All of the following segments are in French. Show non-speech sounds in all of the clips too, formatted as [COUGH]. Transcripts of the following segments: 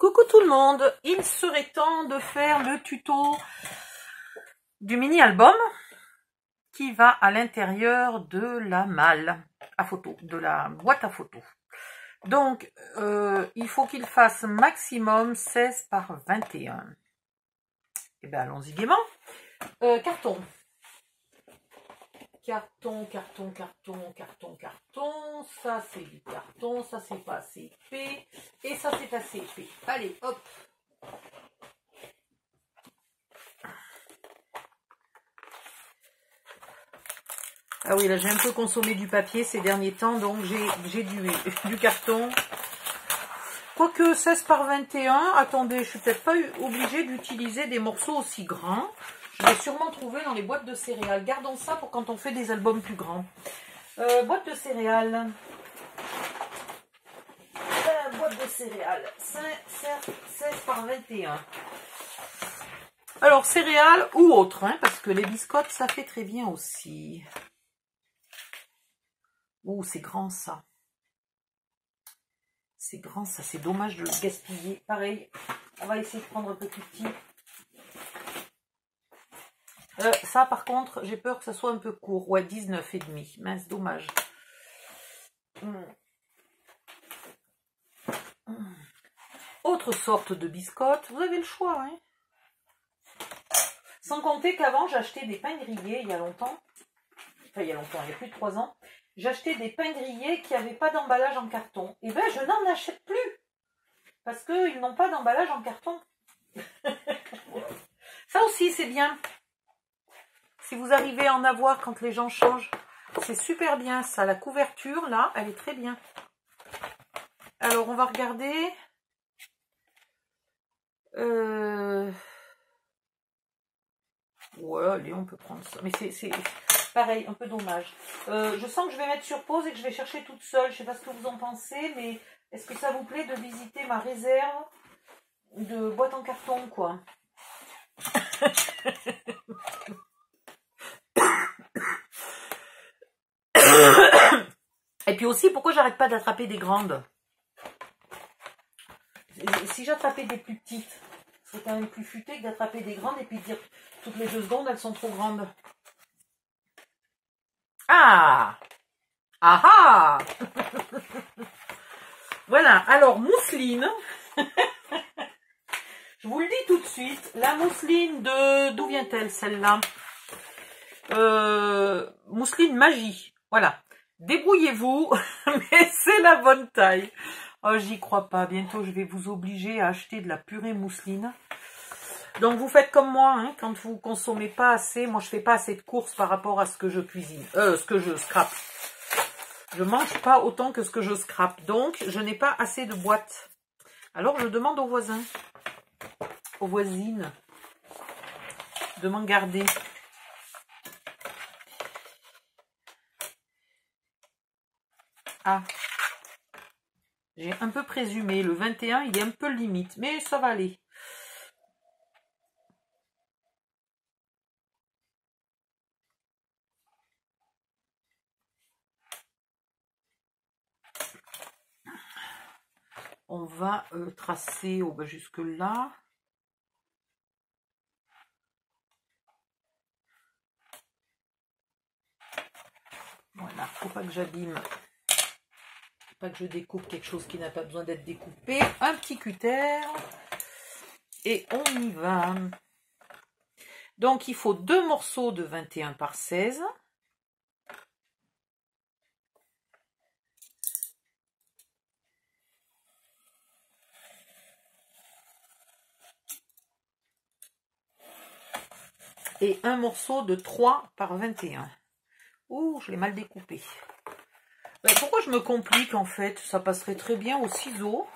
Coucou tout le monde, il serait temps de faire le tuto du mini-album qui va à l'intérieur de la malle à photo, de la boîte à photo. Donc, euh, il faut qu'il fasse maximum 16 par 21. Et eh bien, allons-y gaiement. Euh, carton carton, carton, carton, carton, carton. Ça, c'est du carton. Ça, c'est pas assez épais. Et ça, c'est assez épais. Allez, hop. Ah oui, là, j'ai un peu consommé du papier ces derniers temps, donc j'ai du, du carton. Quoique 16 par 21, attendez, je suis peut-être pas obligée d'utiliser des morceaux aussi grands. Je vais sûrement trouver dans les boîtes de céréales. Gardons ça pour quand on fait des albums plus grands. Euh, boîte de céréales. Euh, boîte de céréales. 16 par 21. Alors, céréales ou autres, hein, parce que les biscottes, ça fait très bien aussi. Ouh, c'est grand ça. C'est grand ça, c'est dommage de le gaspiller. Pareil, on va essayer de prendre un peu plus petit. Euh, ça, par contre, j'ai peur que ça soit un peu court. Ouais, 19 et demi. Mince, dommage. Hmm. Autre sorte de biscotte. Vous avez le choix, hein Sans compter qu'avant, j'achetais des pains grillés il y a longtemps. Enfin, il y a longtemps, il y a plus de 3 ans. J'achetais des pains grillés qui n'avaient pas d'emballage en carton. Et eh bien, je n'en achète plus. Parce qu'ils n'ont pas d'emballage en carton. [LAUGHS] ça aussi, c'est bien. Si vous arrivez à en avoir quand les gens changent, c'est super bien ça. La couverture, là, elle est très bien. Alors, on va regarder. Euh... Ouais, allez, on peut prendre ça. Mais c'est pareil, un peu dommage. Euh, je sens que je vais mettre sur pause et que je vais chercher toute seule. Je sais pas ce que vous en pensez, mais est-ce que ça vous plaît de visiter ma réserve de boîte en carton, quoi? [LAUGHS] [COUGHS] Et puis aussi, pourquoi j'arrête pas d'attraper des grandes? Si j'attrapais des plus petites, c'est quand même plus futé que d'attraper des grandes et puis dire toutes les deux secondes, elles sont trop grandes. Ah Ah ah [LAUGHS] Voilà, alors mousseline. [LAUGHS] Je vous le dis tout de suite, la mousseline de... D'où vient-elle celle-là? Euh, Mousseline magie. Voilà. Débrouillez-vous, [LAUGHS] mais c'est la bonne taille. Oh, j'y crois pas. Bientôt, je vais vous obliger à acheter de la purée mousseline. Donc, vous faites comme moi, hein, quand vous consommez pas assez. Moi, je fais pas assez de courses par rapport à ce que je cuisine. Euh, ce que je scrape. Je mange pas autant que ce que je scrape. Donc, je n'ai pas assez de boîtes. Alors, je demande aux voisins, aux voisines, de m'en garder. Ah, j'ai un peu présumé. Le 21, il est un peu limite, mais ça va aller. On va euh, tracer oh, ben, jusque là. Voilà, faut pas que j'abîme que je découpe quelque chose qui n'a pas besoin d'être découpé. Un petit cutter. Et on y va. Donc, il faut deux morceaux de 21 par 16. Et un morceau de 3 par 21. Ouh, je l'ai mal découpé. Pourquoi je me complique en fait? Ça passerait très bien au ciseau.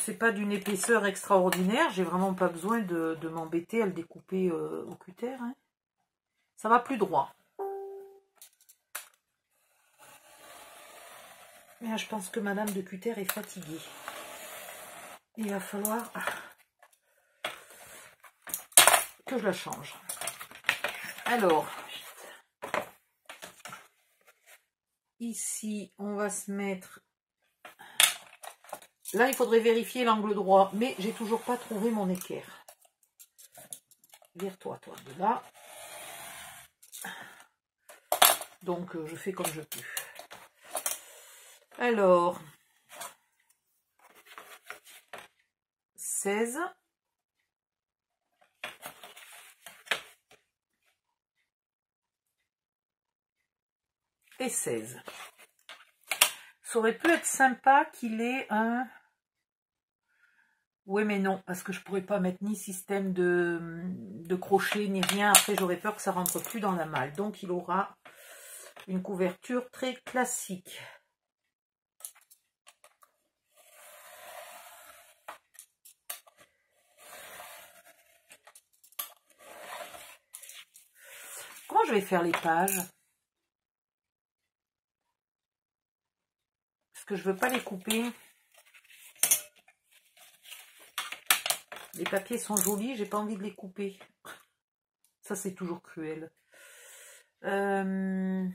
C'est pas d'une épaisseur extraordinaire. J'ai vraiment pas besoin de, m'embêter à le découper euh, au cutter. Hein. Ça va plus droit. Mais je pense que Madame de Cutter est fatiguée. Il va falloir que je la change. Alors, Ici, on va se mettre Là, il faudrait vérifier l'angle droit, mais j'ai toujours pas trouvé mon équerre. Vire-toi, toi, de là. Donc, euh, je fais comme je peux. Alors, 16. Et 16. Ça aurait pu être sympa qu'il ait un... Oui, mais non, parce que je pourrais pas mettre ni système de, de crochet, ni rien. Après, j'aurais peur que ça rentre plus dans la malle. Donc, il aura une couverture très classique. Comment je vais faire les pages? Que je veux pas les couper. Les papiers sont jolis, j'ai pas envie de les couper. Ça, c'est toujours cruel. Euh,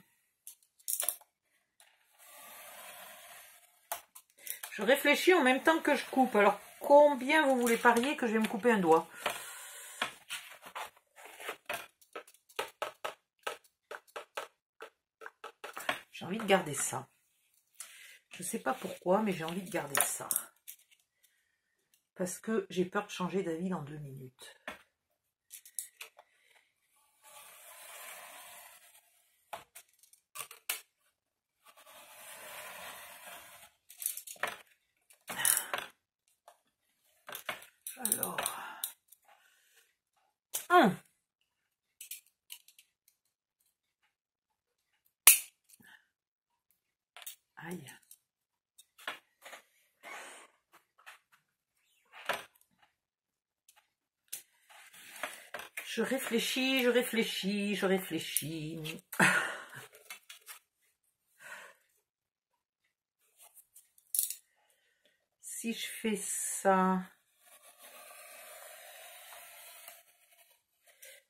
je réfléchis en même temps que je coupe. Alors, combien vous voulez parier que je vais me couper un doigt? J'ai envie de garder ça. Je ne sais pas pourquoi, mais j'ai envie de garder ça parce que j'ai peur de changer d'avis dans deux minutes. Alors, un. Aïe. Je réfléchis, je réfléchis, je réfléchis. si je fais ça,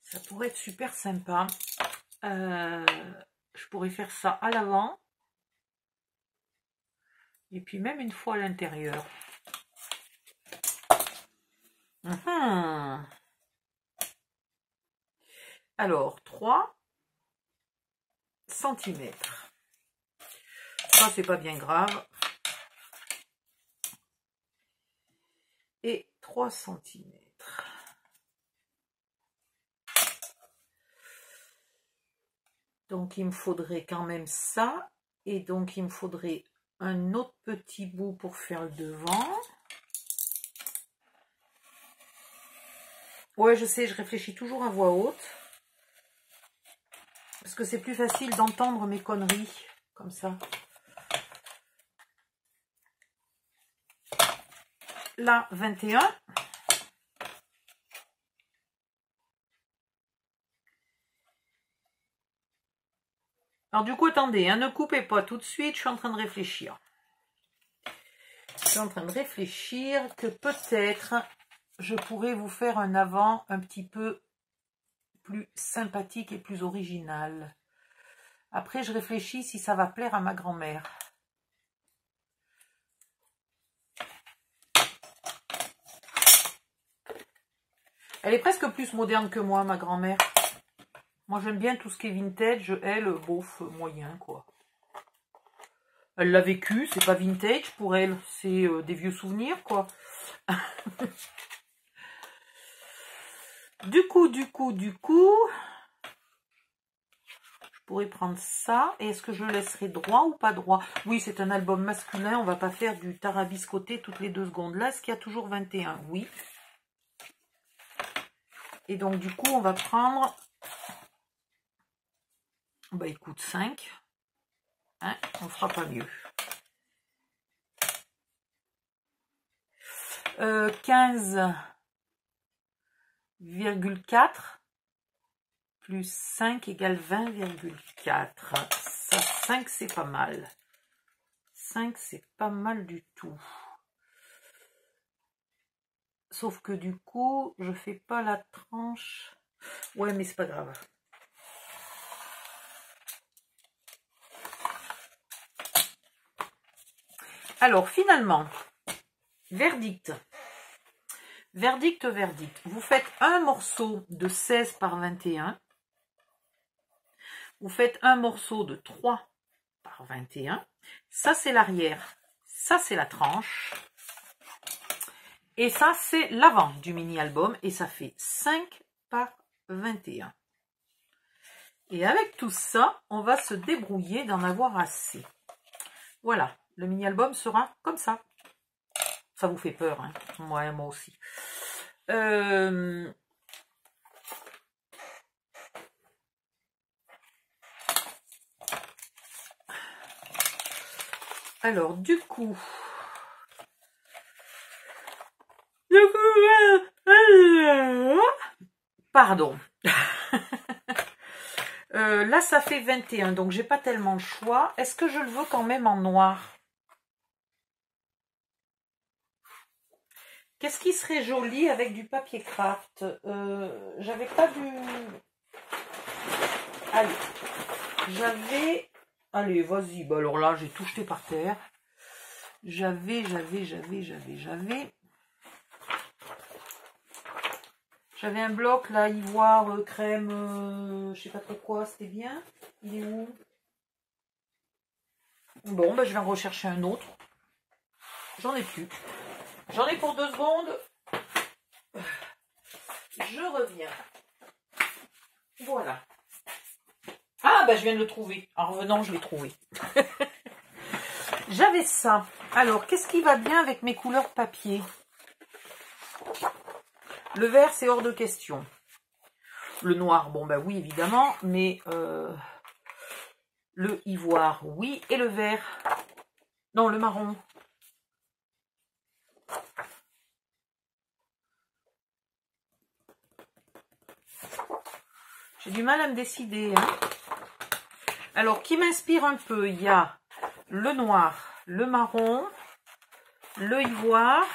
ça pourrait être super sympa. Euh, je pourrais faire ça à l'avant. Et puis même une fois à l'intérieur. Alors, 3 cm. Ça, c'est pas bien grave. Et 3 cm. Donc, il me faudrait quand même ça. Et donc, il me faudrait un autre petit bout pour faire le devant. Ouais, je sais, je réfléchis toujours à voix haute parce que c'est plus facile d'entendre mes conneries comme ça. Là, 21. Alors du coup, attendez, hein, ne coupez pas tout de suite, je suis en train de réfléchir. Je suis en train de réfléchir que peut-être je pourrais vous faire un avant un petit peu plus sympathique et plus original. Après, je réfléchis si ça va plaire à ma grand-mère. Elle est presque plus moderne que moi, ma grand-mère. Moi, j'aime bien tout ce qui est vintage. Elle, bof, moyen, quoi. Elle l'a vécu, c'est pas vintage pour elle. C'est euh, des vieux souvenirs, quoi. [LAUGHS] Du coup, du coup, du coup, je pourrais prendre ça. Et est-ce que je le laisserai droit ou pas droit? Oui, c'est un album masculin. On va pas faire du tarabiscoté toutes les deux secondes. Là, est-ce qu'il y a toujours 21 Oui. Et donc, du coup, on va prendre... Bah, écoute, 5. Hein, on fera pas mieux. Euh, 15 20,4 plus 5 égale 20,4. Ça, 5, c'est pas mal. 5, c'est pas mal du tout. Sauf que du coup, je fais pas la tranche. Ouais, mais c'est pas grave. Alors, finalement, verdict. Verdict, verdict. Vous faites un morceau de 16 par 21. Vous faites un morceau de 3 par 21. Ça, c'est l'arrière. Ça, c'est la tranche. Et ça, c'est l'avant du mini-album. Et ça fait 5 par 21. Et avec tout ça, on va se débrouiller d'en avoir assez. Voilà, le mini-album sera comme ça. Ça vous fait peur, hein moi, moi aussi. Euh, alors, du coup... Du coup... Pardon. [LAUGHS] Euh, là, ça fait 21, donc j'ai pas tellement le choix. Est-ce que je le veux quand même en noir? Qu'est-ce qui serait joli avec du papier craft euh, J'avais pas du... Allez, j'avais... Allez, vas-y. Bah alors là, j'ai tout jeté par terre. J'avais, j'avais, j'avais, j'avais, j'avais... J'avais un bloc là, ivoire, euh, crème, euh, je sais pas trop quoi, c'était bien. Il est où? Bon, bah, je vais en rechercher un autre. J'en ai plus. J'en ai pour deux secondes. Je reviens. Voilà. Ah, bah je viens de le trouver. En revenant, je l'ai trouvé. [LAUGHS] J'avais ça. Alors, qu'est-ce qui va bien avec mes couleurs papier? Le vert, c'est hors de question. Le noir, bon, bah oui, évidemment. Mais euh, le ivoire, oui. Et le vert? Non, le marron. J'ai du mal à me décider. Hein. Alors, qui m'inspire un peu Il y a le noir, le marron, le ivoire.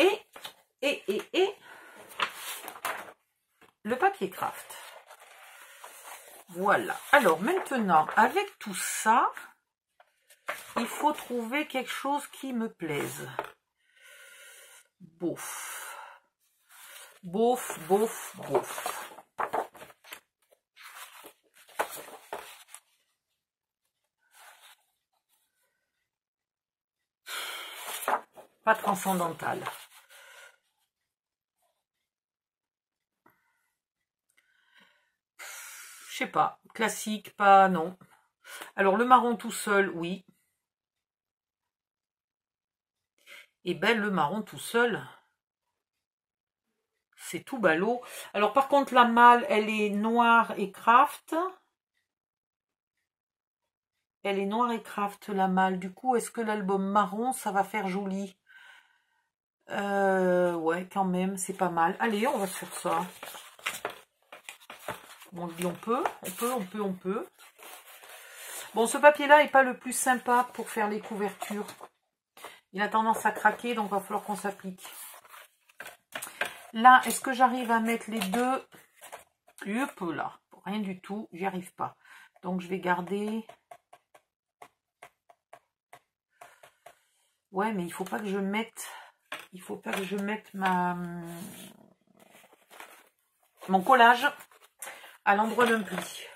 Et, et, le papier craft. Voilà. Alors, maintenant, avec tout ça, il faut trouver quelque chose qui me plaise. Bouf. Bouf, bouf, bouf. Pas transcendantal. Je sais pas. Classique, pas, non. Alors, le marron tout seul, oui. Et ben, le marron tout seul, c'est tout ballot. Alors par contre la malle, elle est noire et craft. Elle est noire et craft la malle. Du coup, est-ce que l'album marron, ça va faire joli? Euh, Ouais, quand même, c'est pas mal. Allez, on va se faire ça. On dit on peut, on peut, on peut, on peut. Bon, ce papier-là est pas le plus sympa pour faire les couvertures. Il a tendance à craquer, donc va falloir qu'on s'applique. Là, est-ce que j'arrive à mettre les deux? Peu là. Rien du tout, j'y arrive pas. Donc, je vais garder... Ouais, mais il faut pas que je mette... Il faut pas que je mette ma... Mon collage à l'endroit d'un pli.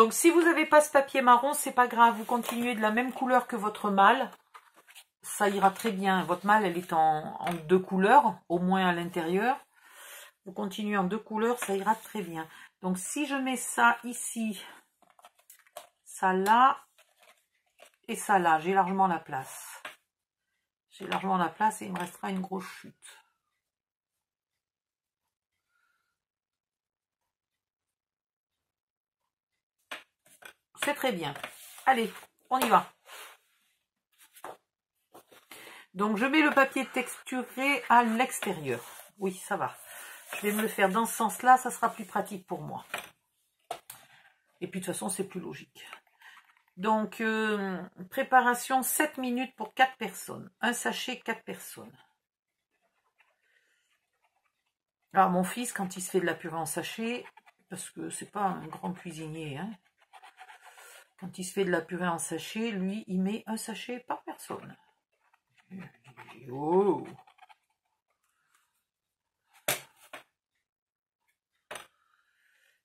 Donc, si vous n'avez pas ce papier marron, c'est pas grave. Vous continuez de la même couleur que votre malle. Ça ira très bien. Votre malle, elle est en, deux couleurs, au moins à l'intérieur. Vous continuez en deux couleurs, ça ira très bien. Donc, si je mets ça ici, ça là, et ça là, j'ai largement la place. J'ai largement la place et il me restera une grosse chute. C'est très bien. Allez, on y va. Donc, je mets le papier texturé à l'extérieur. Oui, ça va. Je vais me le faire dans ce sens-là, ça sera plus pratique pour moi. Et puis, de toute façon, c'est plus logique. Donc, euh, préparation 7 minutes pour 4 personnes. Un sachet, 4 personnes. Alors, mon fils, quand il se fait de la purée en sachet, parce que c'est pas un grand cuisinier. Hein. Quand il se fait de la purée en sachet, lui, il met un sachet par personne. Oh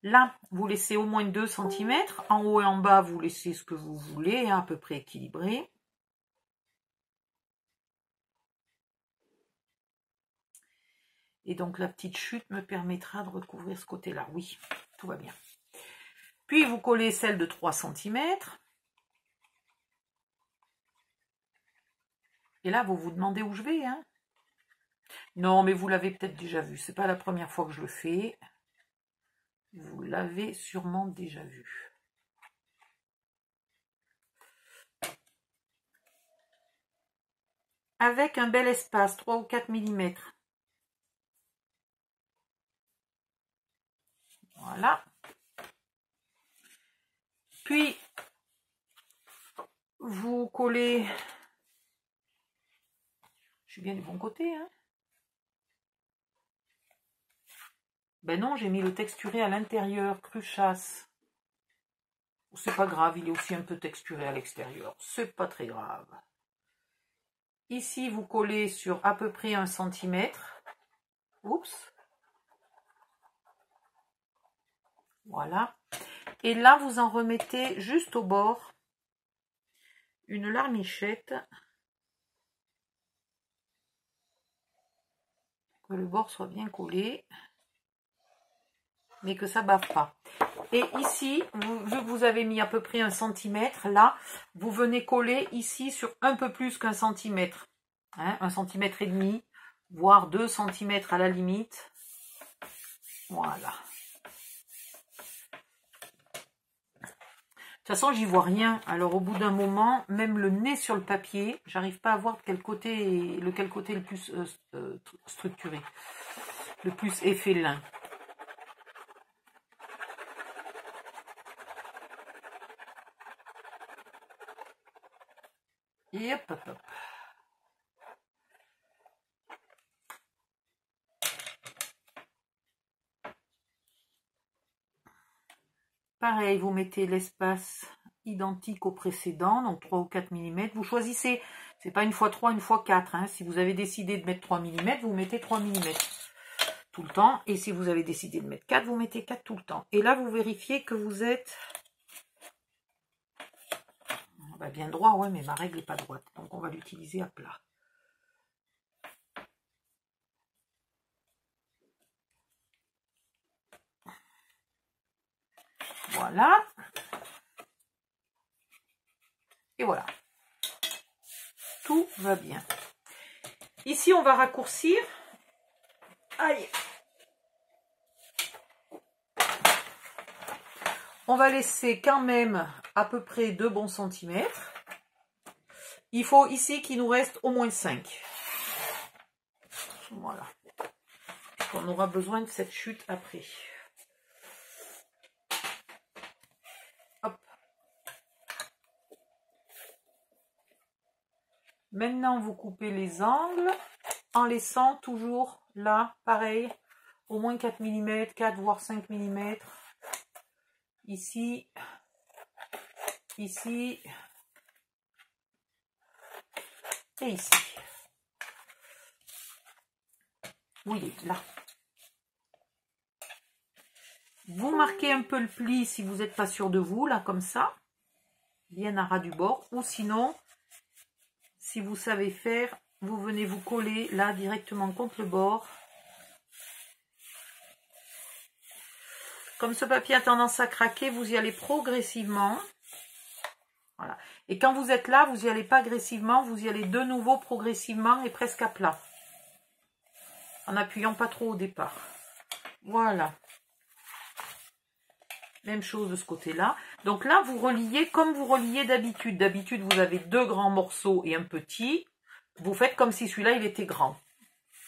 Là, vous laissez au moins 2 cm. En haut et en bas, vous laissez ce que vous voulez, hein, à peu près équilibré. Et donc la petite chute me permettra de recouvrir ce côté-là. Oui, tout va bien. Puis vous collez celle de 3 cm. Et là, vous vous demandez où je vais. Hein non, mais vous l'avez peut-être déjà vu. C'est pas la première fois que je le fais. Vous l'avez sûrement déjà vu. Avec un bel espace, 3 ou 4 mm. Voilà. Puis, vous collez... Je suis bien du bon côté, hein Ben non, j'ai mis le texturé à l'intérieur, cruchasse. C'est pas grave, il est aussi un peu texturé à l'extérieur. C'est pas très grave. Ici, vous collez sur à peu près un centimètre. Oups. Voilà. Et là, vous en remettez juste au bord une larmichette. Que le bord soit bien collé mais que ça bave pas. Et ici, que vous avez mis à peu près un centimètre, là, vous venez coller ici sur un peu plus qu'un centimètre. Hein, un centimètre et demi, voire deux centimètres à la limite. Voilà. De toute façon, j'y vois rien. Alors, au bout d'un moment, même le nez sur le papier, j'arrive pas à voir de quel côté, lequel côté le plus euh, euh, structuré, le plus effet lin. Pareil, vous mettez l'espace identique au précédent, donc 3 ou 4 mm. Vous choisissez, c'est pas une fois 3, une fois 4. Hein. Si vous avez décidé de mettre 3 mm, vous mettez 3 mm tout le temps. Et si vous avez décidé de mettre 4, vous mettez 4 tout le temps. Et là, vous vérifiez que vous êtes bah, bien droit, ouais, mais ma règle n'est pas droite. Donc on va l'utiliser à plat. Voilà. Et voilà. Tout va bien. Ici, on va raccourcir. Aïe. On va laisser quand même à peu près 2 bons centimètres. Il faut ici qu'il nous reste au moins 5. Voilà. On aura besoin de cette chute après. Maintenant, vous coupez les angles en laissant toujours là, pareil, au moins 4 mm, 4 voire 5 mm. Ici, ici et ici. Oui, là. Vous marquez un peu le pli si vous n'êtes pas sûr de vous, là, comme ça. Bien à ras du bord. Ou sinon, si vous savez faire, vous venez vous coller là directement contre le bord. Comme ce papier a tendance à craquer, vous y allez progressivement. Voilà. Et quand vous êtes là, vous n'y allez pas agressivement, vous y allez de nouveau progressivement et presque à plat. En appuyant pas trop au départ. Voilà. Même chose de ce côté-là. Donc là, vous reliez comme vous reliez d'habitude. D'habitude, vous avez deux grands morceaux et un petit. Vous faites comme si celui-là, il était grand.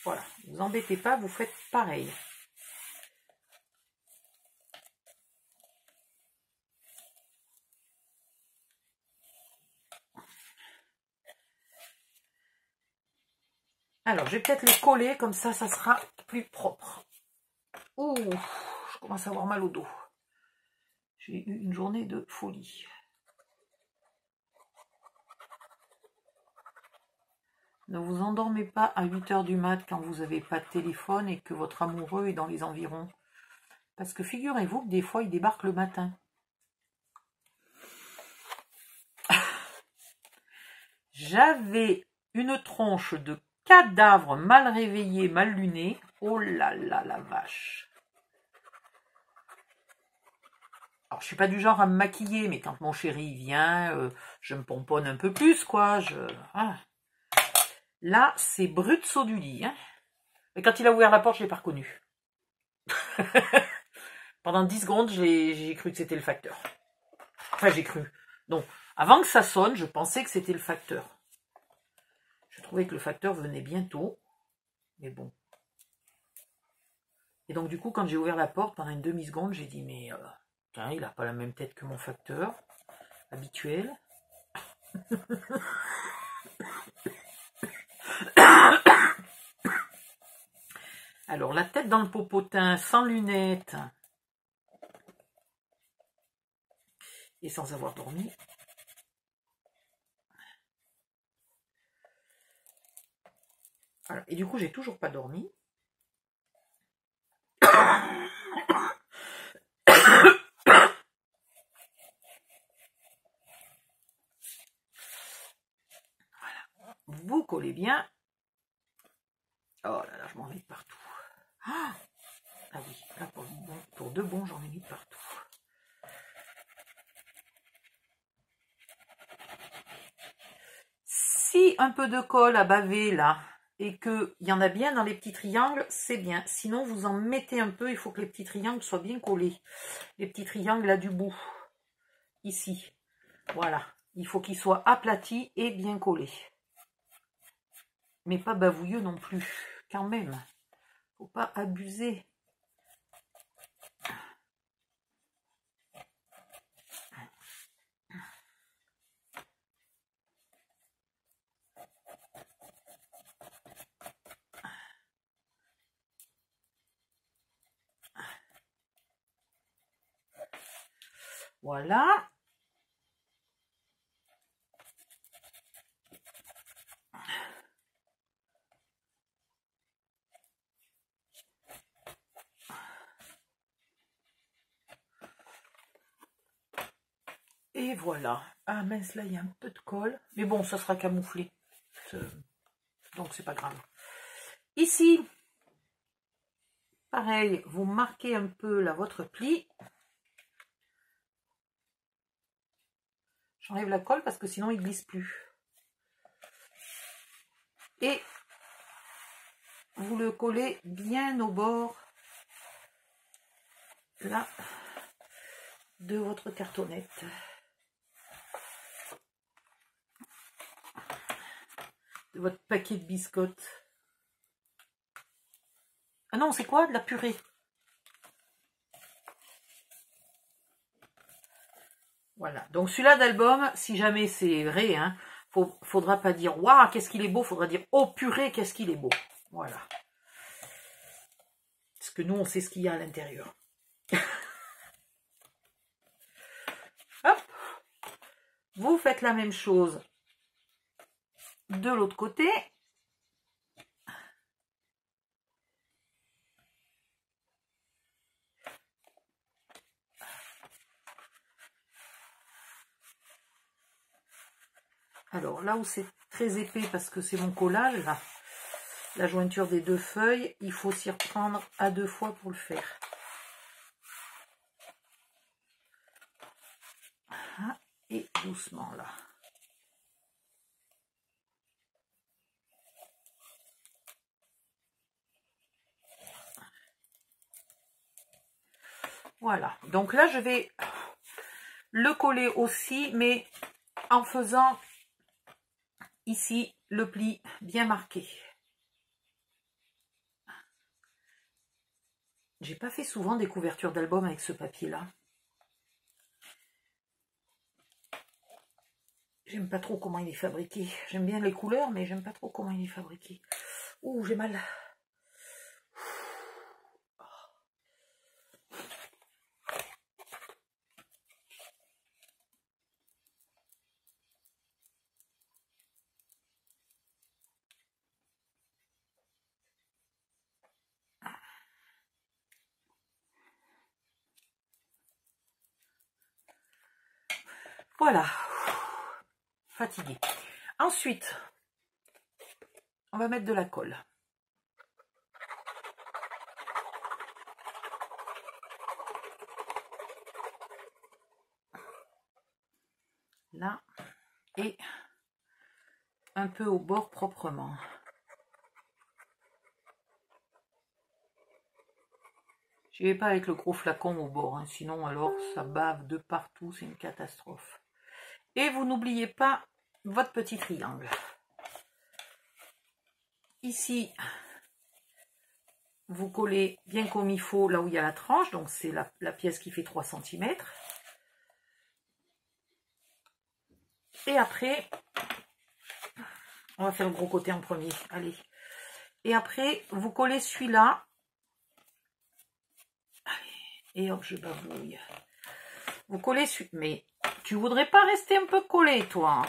Voilà. Vous embêtez pas, vous faites pareil. Alors, je vais peut-être les coller, comme ça, ça sera plus propre. Ouh, je commence à avoir mal au dos. J'ai eu une journée de folie. Ne vous endormez pas à 8 heures du mat quand vous n'avez pas de téléphone et que votre amoureux est dans les environs. Parce que figurez-vous que des fois, il débarque le matin. [LAUGHS] J'avais une tronche de cadavre mal réveillé, mal luné. Oh là là, la vache. Alors, je suis pas du genre à me maquiller, mais quand mon chéri vient, euh, je me pomponne un peu plus, quoi. Ah. Là, c'est brut saut du lit. Hein. Mais quand il a ouvert la porte, je l'ai pas reconnu. [LAUGHS] Pendant 10 secondes, j'ai cru que c'était le facteur. Enfin, j'ai cru. Donc, avant que ça sonne, je pensais que c'était le facteur. Je trouvais que le facteur venait bientôt. Mais bon. Et donc, du coup, quand j'ai ouvert la porte, pendant une demi-seconde, j'ai dit, mais... Euh, il n'a pas la même tête que mon facteur habituel. Alors, la tête dans le popotin, sans lunettes et sans avoir dormi. Et du coup, j'ai toujours pas dormi. Vous collez bien. Oh là là, je m'en mets partout. Ah, ah oui, là pour, pour de bon, j'en ai mis partout. Si un peu de colle à baver là, et qu'il y en a bien dans les petits triangles, c'est bien. Sinon, vous en mettez un peu, il faut que les petits triangles soient bien collés. Les petits triangles là du bout, ici. Voilà, il faut qu'ils soient aplatis et bien collés. Mais pas bavouilleux non plus, quand même faut pas abuser. Voilà. Et voilà. Ah mince, là, il y a un peu de colle. Mais bon, ça sera camouflé. Donc, c'est pas grave. Ici, pareil, vous marquez un peu là votre pli. J'enlève la colle parce que sinon, il glisse plus. Et vous le collez bien au bord là de votre cartonnette. Votre paquet de biscottes. Ah non, c'est quoi? De la purée. Voilà. Donc celui-là d'album, si jamais c'est vrai, hein, faudra pas dire waouh, qu'est-ce qu'il est beau, faudra dire oh purée, qu'est-ce qu'il est beau. Voilà. Parce que nous, on sait ce qu'il y a à l'intérieur. [LAUGHS] Hop. Vous faites la même chose de l'autre côté. Alors là où c'est très épais parce que c'est mon collage, la jointure des deux feuilles, il faut s'y reprendre à deux fois pour le faire. Et doucement là. Voilà, donc là je vais le coller aussi, mais en faisant ici le pli bien marqué. J'ai pas fait souvent des couvertures d'album avec ce papier-là. J'aime pas trop comment il est fabriqué. J'aime bien les couleurs, mais j'aime pas trop comment il est fabriqué. Ouh, j'ai mal. Voilà. Fatigué. Ensuite, on va mettre de la colle. Là. Et un peu au bord proprement. Je vais pas avec le gros flacon au bord, hein, sinon alors ça bave de partout, c'est une catastrophe. Et vous n'oubliez pas votre petit triangle. Ici, vous collez bien comme il faut là où il y a la tranche, donc c'est la, pièce qui fait 3 cm. Et après, on va faire le gros côté en premier, allez. Et après, vous collez celui-là et hop, je babouille. Vous collez celui Mais tu voudrais pas rester un peu collé, toi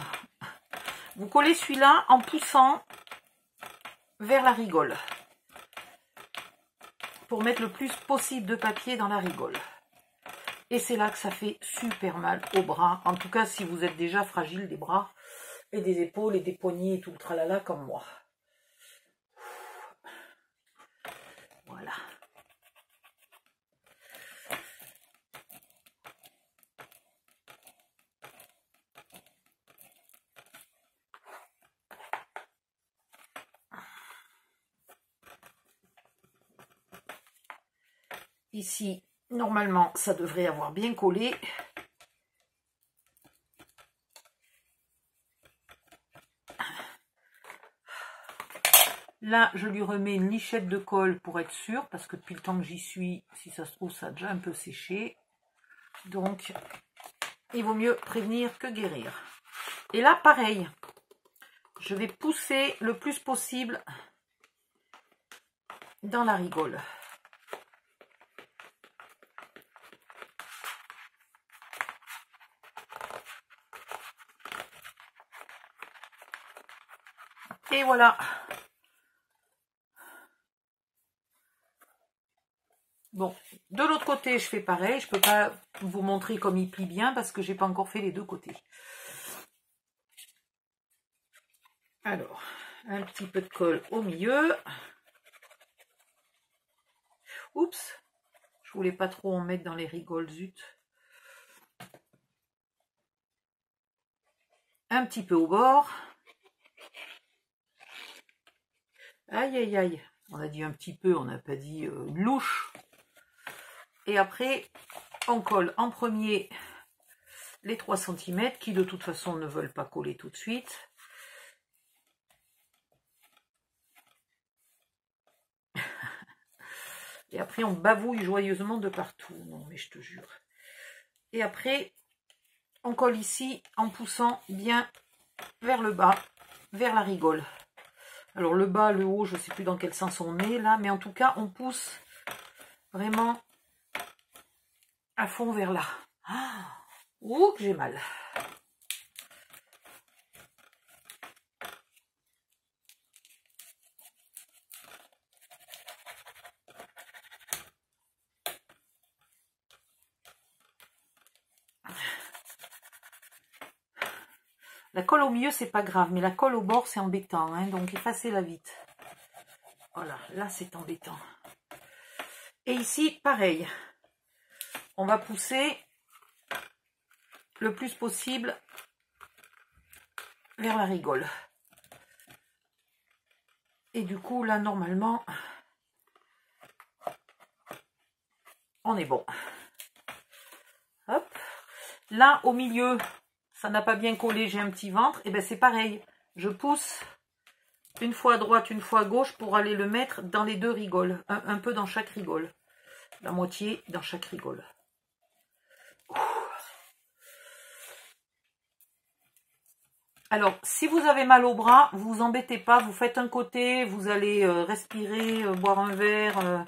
Vous collez celui-là en poussant vers la rigole. Pour mettre le plus possible de papier dans la rigole. Et c'est là que ça fait super mal au bras. En tout cas, si vous êtes déjà fragile des bras et des épaules et des poignets et tout le tralala comme moi. Voilà. Ici, normalement, ça devrait avoir bien collé. Là, je lui remets une lichette de colle pour être sûr, parce que depuis le temps que j'y suis, si ça se trouve, ça a déjà un peu séché. Donc, il vaut mieux prévenir que guérir. Et là, pareil, je vais pousser le plus possible dans la rigole. Voilà. Bon, de l'autre côté, je fais pareil. Je peux pas vous montrer comme il plie bien parce que j'ai pas encore fait les deux côtés. Alors, un petit peu de colle au milieu. Oups, je voulais pas trop en mettre dans les rigoles, zut. Un petit peu au bord. Aïe, aïe, aïe. On a dit un petit peu, on n'a pas dit euh, louche. Et après, on colle en premier les 3 cm qui de toute façon ne veulent pas coller tout de suite. [LAUGHS] Et après, on bavouille joyeusement de partout. Non, mais je te jure. Et après, on colle ici en poussant bien vers le bas, vers la rigole. Alors le bas, le haut, je ne sais plus dans quel sens on est là, mais en tout cas, on pousse vraiment à fond vers là. Ah, ouh, j'ai mal. La colle au milieu, c'est pas grave, mais la colle au bord, c'est embêtant. Hein, donc, effacez-la vite. Voilà, là, c'est embêtant. Et ici, pareil. On va pousser le plus possible vers la rigole. Et du coup, là, normalement, on est bon. Là, au milieu, ça n'a pas bien collé, j'ai un petit ventre, et bien c'est pareil. Je pousse une fois à droite, une fois à gauche pour aller le mettre dans les deux rigoles. Un, peu dans chaque rigole. La moitié dans chaque rigole. Alors, si vous avez mal au bras, vous vous embêtez pas, vous faites un côté, vous allez euh, respirer, euh, boire un verre, euh,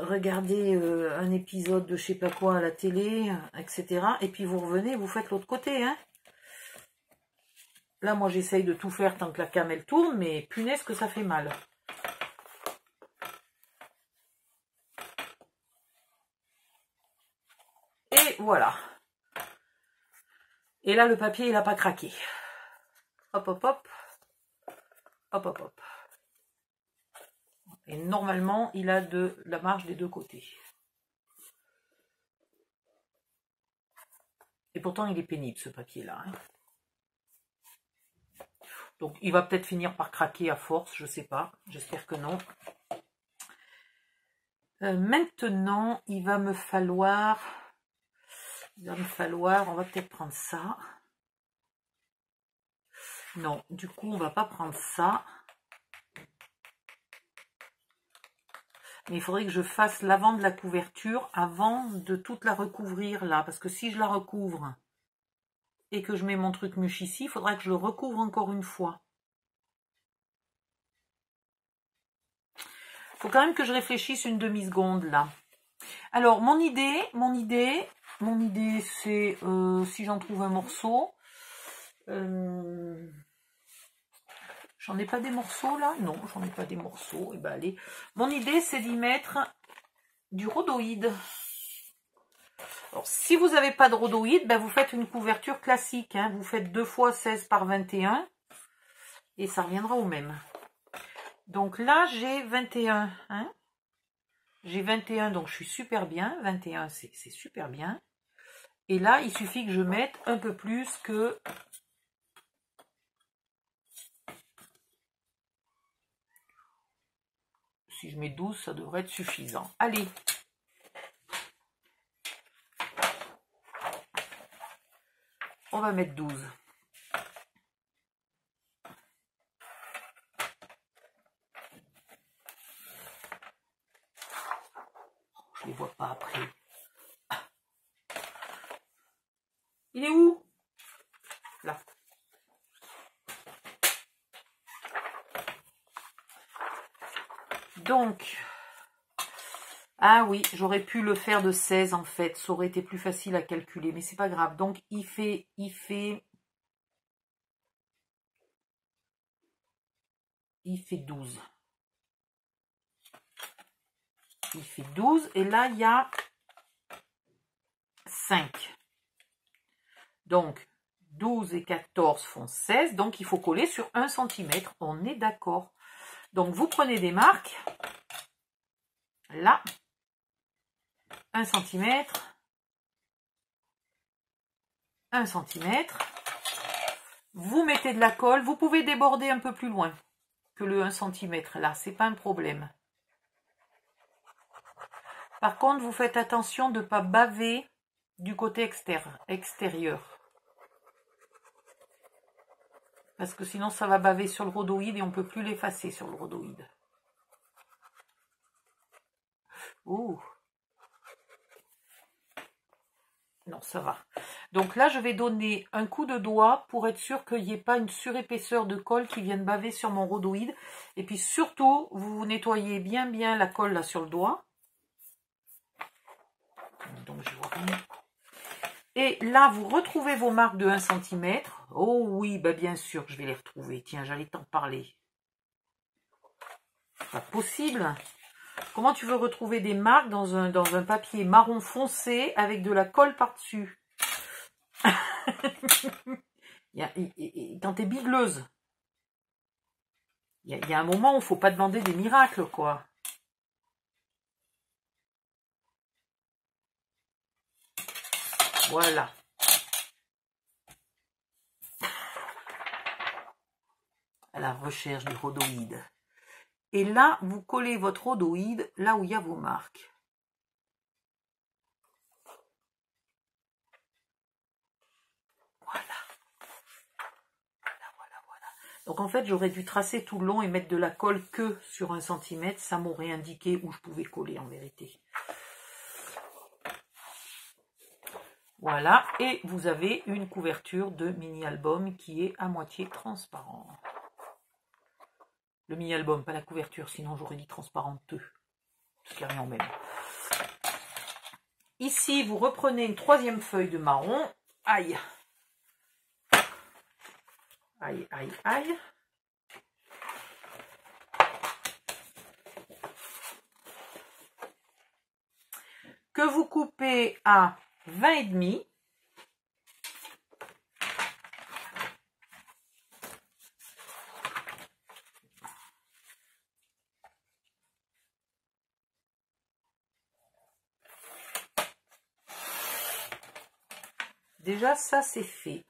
regardez euh, un épisode de je sais pas quoi à la télé, etc. Et puis vous revenez, vous faites l'autre côté. Hein Là, moi, j'essaye de tout faire tant que la cam, tourne, mais punaise que ça fait mal. Et voilà. Et là, le papier, il n'a pas craqué. Hop, hop, hop. Hop, hop, hop. Et normalement, il a de la marge des deux côtés. Et pourtant, il est pénible, ce papier-là. Hein. Donc, il va peut-être finir par craquer à force, je ne sais pas. J'espère que non. Euh, maintenant, il va me falloir... Il va me falloir... On va peut-être prendre ça. Non, du coup, on va pas prendre ça. Mais il faudrait que je fasse l'avant de la couverture avant de toute la recouvrir là. Parce que si je la recouvre et que je mets mon truc mûche ici, il faudra que je le recouvre encore une fois. Il faut quand même que je réfléchisse une demi-seconde là. Alors, mon idée, mon idée, mon idée, c'est euh, si j'en trouve un morceau. Euh, J'en ai pas des morceaux là? Non, j'en ai pas des morceaux. Et eh ben allez. Mon idée, c'est d'y mettre du rhodoïde. Alors, si vous n'avez pas de rhodoïde, ben, vous faites une couverture classique. Hein. Vous faites 2 fois 16 par 21. Et ça reviendra au même. Donc là, j'ai 21. Hein. j'ai 21, donc je suis super bien. 21, c'est super bien. Et là, il suffit que je mette un peu plus que Si je mets 12, ça devrait être suffisant. Allez. On va mettre 12. Je les vois pas après. Il est où? Là. Donc, ah oui, j'aurais pu le faire de 16 en fait. Ça aurait été plus facile à calculer, mais c'est pas grave. Donc, il fait, il il fait 12. Il fait 12. Et là, il y a 5. Donc, 12 et 14 font 16. Donc, il faut coller sur 1 cm. On est d'accord. Donc, vous prenez des marques. Là. 1 cm. 1 cm. Vous mettez de la colle. Vous pouvez déborder un peu plus loin que le 1 cm. Là, c'est pas un problème. Par contre, vous faites attention de ne pas baver du côté extérieur. Parce que sinon, ça va baver sur le rhodoïde et on ne peut plus l'effacer sur le rhodoïde. Ouh. Non, ça va. Donc là, je vais donner un coup de doigt pour être sûr qu'il n'y ait pas une surépaisseur de colle qui vienne baver sur mon rhodoïde. Et puis surtout, vous nettoyez bien bien la colle là sur le doigt. Donc je vois rien. Et là, vous retrouvez vos marques de 1 cm. Oh oui, bah bien sûr, je vais les retrouver. Tiens, j'allais t'en parler. Pas possible. Comment tu veux retrouver des marques dans un, dans un papier marron foncé avec de la colle par-dessus? [LAUGHS] Quand t'es bigleuse, il y, a un moment où il ne faut pas demander des miracles, quoi. Voilà. À la recherche du rhodoïde. Et là, vous collez votre rhodoïde là où il y a vos marques. Voilà. Donc en fait, j'aurais dû tracer tout le long et mettre de la colle que sur un centimètre. Ça m'aurait indiqué où je pouvais coller en vérité. Voilà, et vous avez une couverture de mini-album qui est à moitié transparent. Le mini-album, pas la couverture, sinon j'aurais dit transparenteux. C'est carrément même. Ici, vous reprenez une troisième feuille de marron. Aïe Aïe, aïe, aïe que vous coupez à 20 Ça, c'est fait.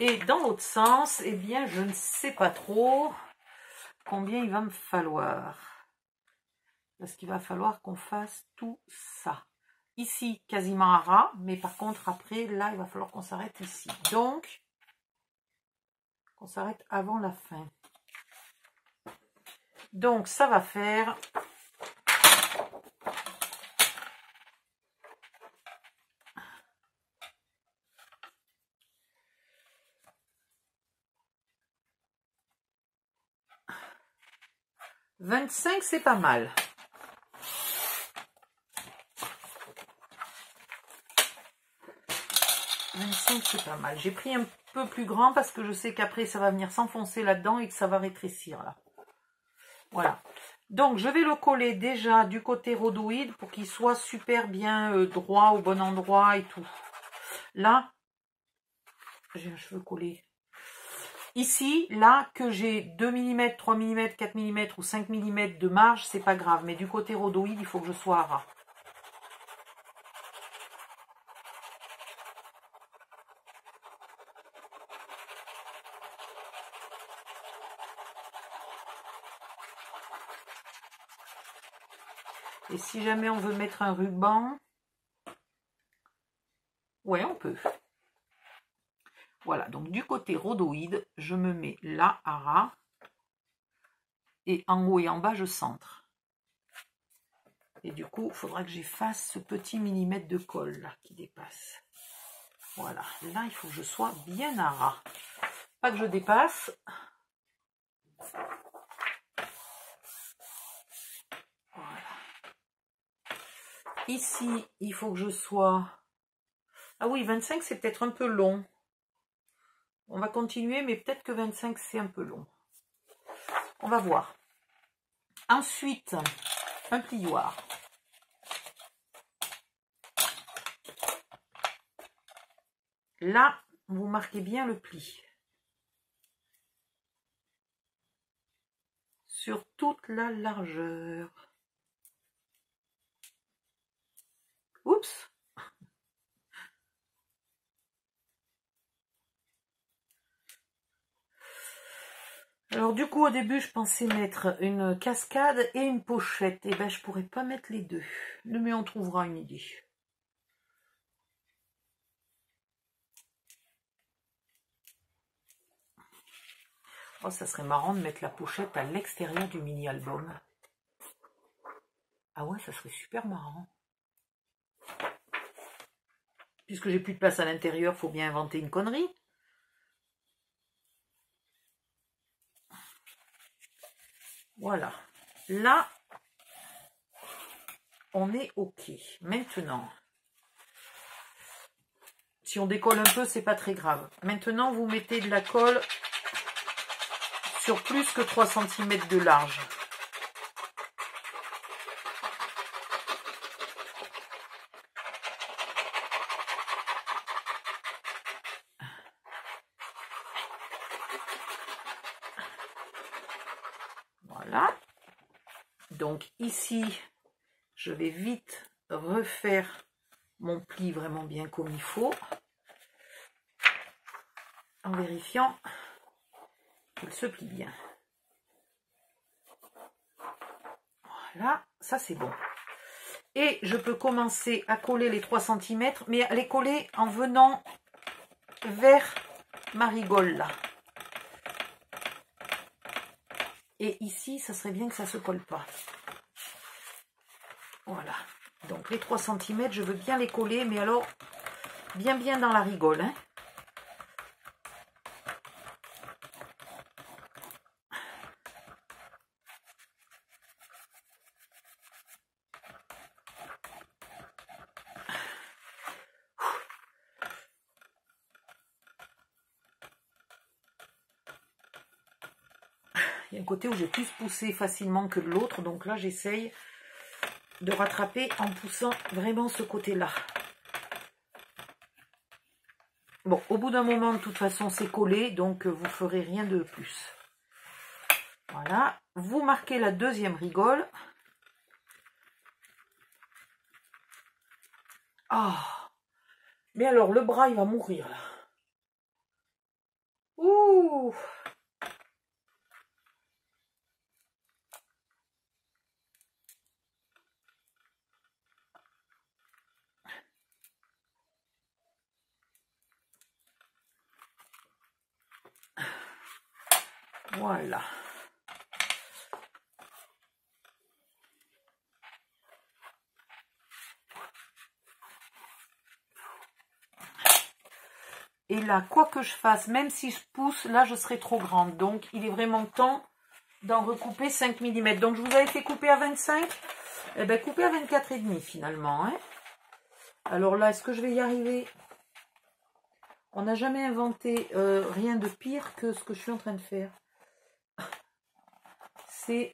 Et dans l'autre sens, eh bien, je ne sais pas trop combien il va me falloir. Parce qu'il va falloir qu'on fasse tout ça. Ici, quasiment à ras, mais par contre, après, là, il va falloir qu'on s'arrête ici. Donc, qu'on s'arrête avant la fin. Donc, ça va faire 25, c'est pas mal. c'est pas mal. J'ai pris un peu plus grand parce que je sais qu'après, ça va venir s'enfoncer là-dedans et que ça va rétrécir, là. Voilà. Donc, je vais le coller déjà du côté rhodoïde pour qu'il soit super bien euh, droit au bon endroit et tout. Là, j'ai un cheveu collé. Ici, là, que j'ai 2 mm, 3 mm, 4 mm ou 5 mm de marge, c'est pas grave. Mais du côté rhodoïde, il faut que je sois à ras. Et si jamais on veut mettre un ruban, ouais, on peut. Voilà, donc du côté rhodoïde, je me mets là à ras. Et en haut et en bas, je centre. Et du coup, il faudra que j'efface ce petit millimètre de colle là qui dépasse. Voilà, là, il faut que je sois bien à ras. Pas que je dépasse. Voilà. Ici, il faut que je sois... Ah oui, 25, c'est peut-être un peu long. On va continuer, mais peut-être que 25, c'est un peu long. On va voir. Ensuite, un plioir. Là, vous marquez bien le pli. Sur toute la largeur. Oups Alors du coup au début je pensais mettre une cascade et une pochette. Et eh ben je pourrais pas mettre les deux. Mais on trouvera une idée. Oh ça serait marrant de mettre la pochette à l'extérieur du mini-album. Ah ouais ça serait super marrant. Puisque j'ai plus de place à l'intérieur, faut bien inventer une connerie. Voilà. Là, on est OK. Maintenant, si on décolle un peu, c'est pas très grave. Maintenant, vous mettez de la colle sur plus que 3 cm de large. Donc ici, je vais vite refaire mon pli vraiment bien comme il faut. En vérifiant qu'il se plie bien. Voilà, ça c'est bon. Et je peux commencer à coller les 3 cm, mais à les coller en venant vers ma rigole là. Et ici, ça serait bien que ça ne se colle pas. Voilà. Donc les 3 cm, je veux bien les coller, mais alors bien bien dans la rigole. Hein. Côté où j'ai plus poussé facilement que l'autre, donc là j'essaye de rattraper en poussant vraiment ce côté-là. Bon, au bout d'un moment, de toute façon, c'est collé, donc euh, vous ferez rien de plus. Voilà. Vous marquez la deuxième rigole. Oh Mais alors, le bras, il va mourir, là. Ouh Voilà. Et là, quoi que je fasse, même si je pousse, là, je serai trop grande. Donc, il est vraiment temps d'en recouper 5 mm. Donc, je vous avais fait couper à 25. Eh bien, couper à 24,5 finalement. Hein. Alors là, est-ce que je vais y arriver? On n'a jamais inventé euh, rien de pire que ce que je suis en train de faire. [LAUGHS]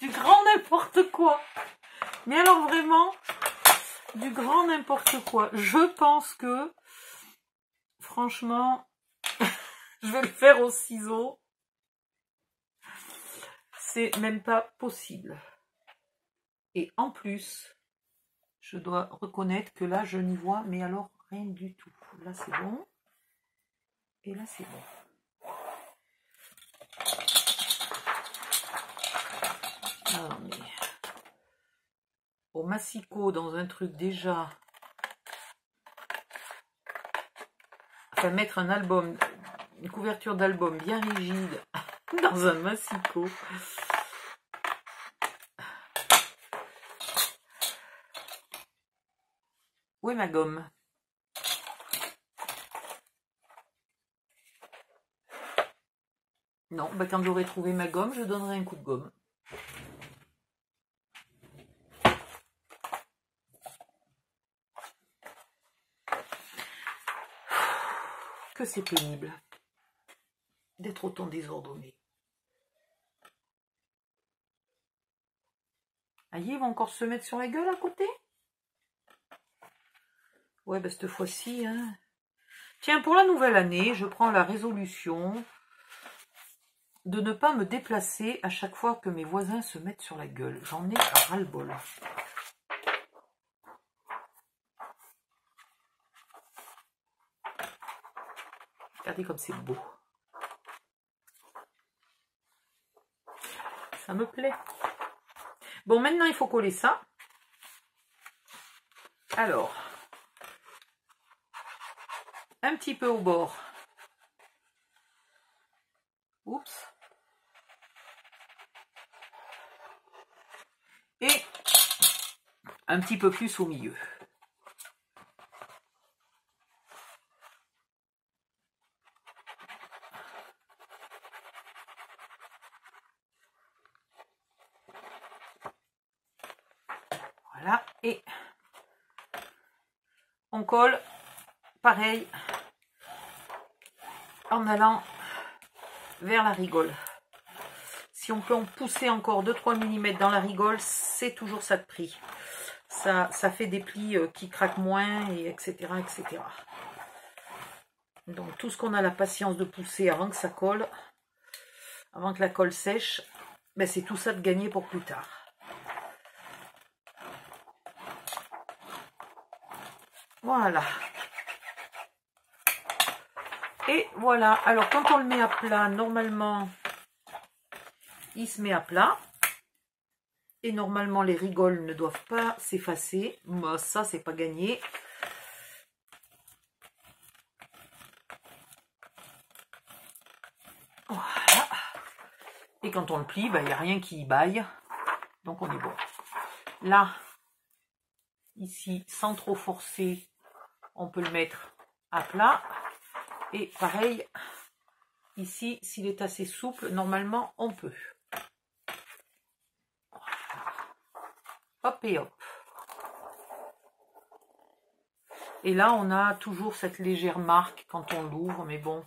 Du grand n'importe quoi. Mais alors vraiment, du grand n'importe quoi. Je pense que, franchement, [LAUGHS] je vais le faire au ciseau. C'est même pas possible. Et en plus, je dois reconnaître que là, je n'y vois, mais alors rien du tout. Là, c'est bon. Et là, c'est bon. Au massicot dans un truc déjà. Enfin mettre un album une couverture d'album bien rigide [LAUGHS] dans un massicot où est ma gomme? Non bah quand j'aurai trouvé ma gomme je donnerai un coup de gomme c'est pénible d'être autant désordonné. Aïe, ils vont encore se mettre sur la gueule à côté? Ouais, bah cette fois-ci, hein. Tiens, pour la nouvelle année, je prends la résolution de ne pas me déplacer à chaque fois que mes voisins se mettent sur la gueule. J'en ai à ras-le-bol. Regardez comme c'est beau. Ça me plaît. Bon, maintenant, il faut coller ça. Alors, un petit peu au bord. Oups. Et un petit peu plus au milieu. Et on colle pareil en allant vers la rigole. Si on peut en pousser encore 2-3 mm dans la rigole, c'est toujours ça de prix. Ça, ça fait des plis euh, qui craquent moins, et etc., etc. Donc tout ce qu'on a la patience de pousser avant que ça colle, avant que la colle sèche, ben c'est tout ça de gagner pour plus tard. Voilà. Et voilà. Alors, quand on le met à plat, normalement, il se met à plat. Et normalement, les rigoles ne doivent pas s'effacer. Moi, ça, c'est pas gagné. Et quand on le plie, bah, il n'y a rien qui y baille. Donc, on est bon. Là, ici, sans trop forcer, on peut le mettre à plat. Et pareil, ici, s'il est assez souple, normalement, on peut. Hop et hop. Et là, on a toujours cette légère marque quand on l'ouvre, mais bon,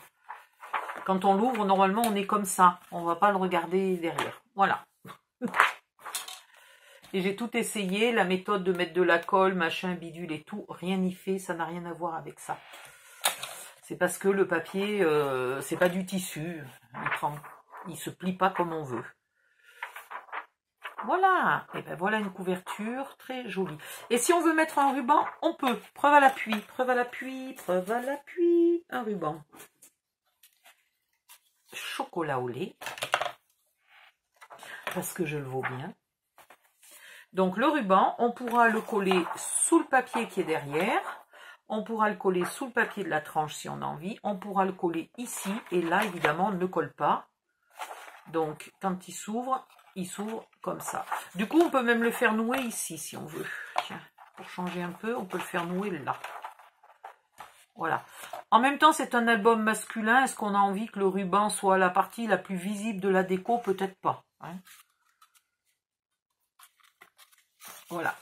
quand on l'ouvre, normalement, on est comme ça. On va pas le regarder derrière. Voilà. [LAUGHS] Et j'ai tout essayé, la méthode de mettre de la colle, machin, bidule et tout, rien n'y fait, ça n'a rien à voir avec ça. C'est parce que le papier, euh, c'est pas du tissu, il, prend, il se plie pas comme on veut. Voilà, et ben voilà une couverture très jolie. Et si on veut mettre un ruban, on peut. Preuve à l'appui, preuve à l'appui, preuve à l'appui, un ruban. Chocolat au lait, parce que je le vaux bien. Donc le ruban, on pourra le coller sous le papier qui est derrière. On pourra le coller sous le papier de la tranche si on a envie. On pourra le coller ici. Et là, évidemment, on ne colle pas. Donc, quand il s'ouvre, il s'ouvre comme ça. Du coup, on peut même le faire nouer ici, si on veut. Tiens, pour changer un peu, on peut le faire nouer là. Voilà. En même temps, c'est un album masculin. Est-ce qu'on a envie que le ruban soit la partie la plus visible de la déco? Peut-être pas. Hein. Voilà.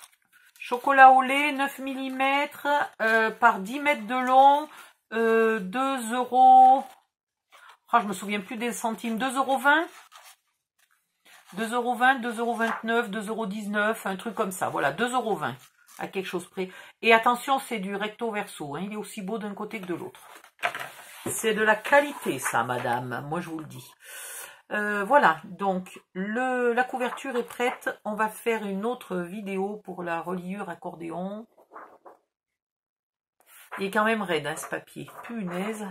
Chocolat au lait, 9 mm euh, par 10 mètres de long, 2 euh, euros. Ah, je me souviens plus des centimes. 2,20 euros 2,20€, 2,29€, 2,19€, un truc comme ça. Voilà, 2,20€ à quelque chose près. Et attention, c'est du recto verso. Hein. il est aussi beau d'un côté que de l'autre. C'est de la qualité, ça, madame. Moi, je vous le dis. Euh, voilà, donc la couverture est prête. On va faire une autre vidéo pour la reliure accordéon. Il est quand même raide, hein, ce papier. Punaise.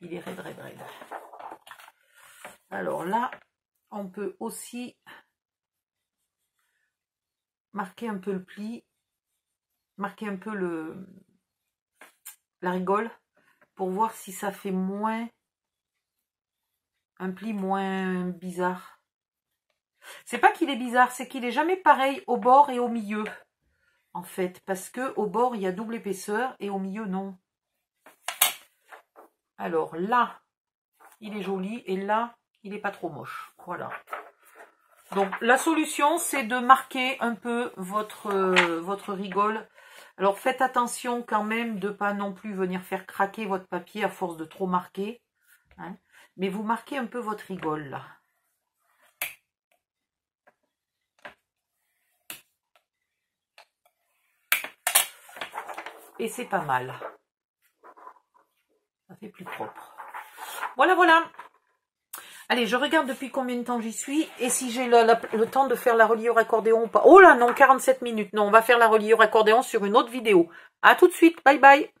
Il est raide, raide, raide. Alors là, on peut aussi marquer un peu le pli, marquer un peu le la rigole pour voir si ça fait moins un pli moins bizarre. C'est pas qu'il est bizarre, c'est qu'il est jamais pareil au bord et au milieu. En fait, parce que au bord, il y a double épaisseur et au milieu, non. Alors là, il est joli et là, il n'est pas trop moche. Voilà. Donc la solution, c'est de marquer un peu votre, euh, rigole. Alors faites attention quand même de pas non plus venir faire craquer votre papier à force de trop marquer. Hein. Mais vous marquez un peu votre rigole là. Et c'est pas mal. Ça fait plus propre. Voilà, voilà. Allez, je regarde depuis combien de temps j'y suis et si j'ai le, temps de faire la reliure accordéon ou pas. Oh là, non, 47 minutes. Non, on va faire la reliure accordéon sur une autre vidéo. À tout de suite. Bye bye.